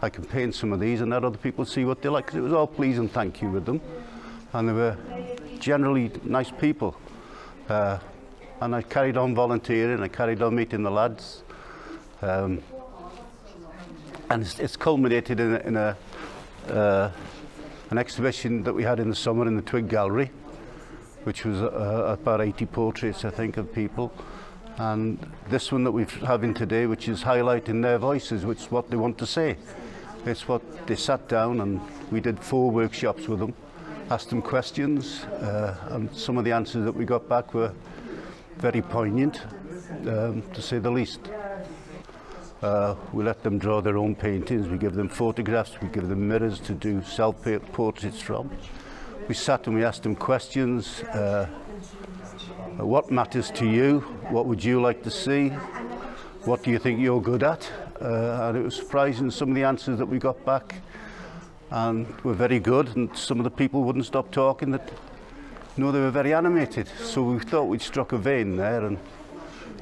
I can paint some of these and let other people see what they like because it was all please and thank you with them and they were generally nice people uh, and I carried on volunteering I carried on meeting the lads um, and it's, it's culminated in a, in a uh, an exhibition that we had in the summer in the Twig Gallery which was uh, about 80 portraits I think of people and this one that we're having today which is highlighting their voices which is what they want to say It's what they sat down and we did four workshops with them, asked them questions, uh, and some of the answers that we got back were very poignant, um, to say the least. Uh, we let them draw their own paintings, we give them photographs, we give them mirrors to do self-portraits from. We sat and we asked them questions, uh, what matters to you, what would you like to see, what do you think you're good at? Uh, and it was surprising some of the answers that we got back and were very good and some of the people wouldn't stop talking that no, know they were very animated so we thought we'd struck a vein there and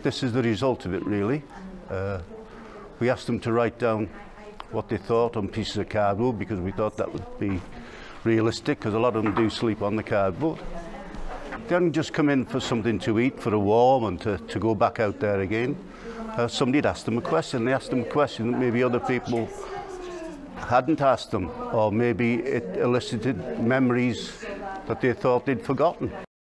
this is the result of it really uh, we asked them to write down what they thought on pieces of cardboard because we thought that would be realistic because a lot of them do sleep on the cardboard They just come in for something to eat, for a warm, and to, to go back out there again. Uh, somebody had asked them a question. They asked them a question that maybe other people hadn't asked them, or maybe it elicited memories that they thought they'd forgotten.